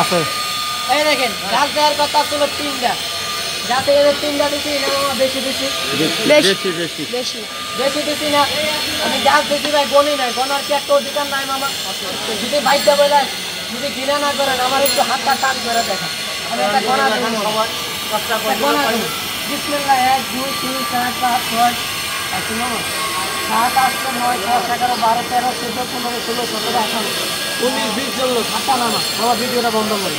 আছে। এই দেখেন গাছ দেওয়ার কথা ছিল তিনটা। যাতে এদের তিনটা দিচ্ছি না মামা বেশি বেশি বেশি বেশি বেশি। বেশি দিচ্ছি না। আমি গাছ দিচ্ছি ভাই গনি নাই গনার কি একটা অধিকার নাই মামা? যদি বাইকটা বলে যদি ঘৃণা না করেন আমার একটু হাতটা টান করে দেখা আমি একটা গনা গনা বিসমিল্লাহ এক দুই তিন চার পাঁচ ছয় আছে মামা সাত আটশো নয় দশ এগারো বারো তেরো চোদ্দ পনেরো ষোলো সতেরো আঠারো। উনিশ বিশ চল্লিশ। আমার ভিডিওটা বন্ধ করি।